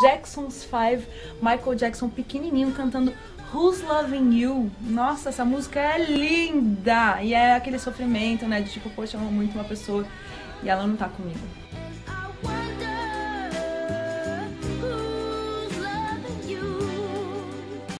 Jackson's Five, Michael Jackson pequenininho cantando Who's Loving You? Nossa, essa música é linda! E é aquele sofrimento, né? De tipo, poxa, eu amo muito uma pessoa e ela não tá comigo.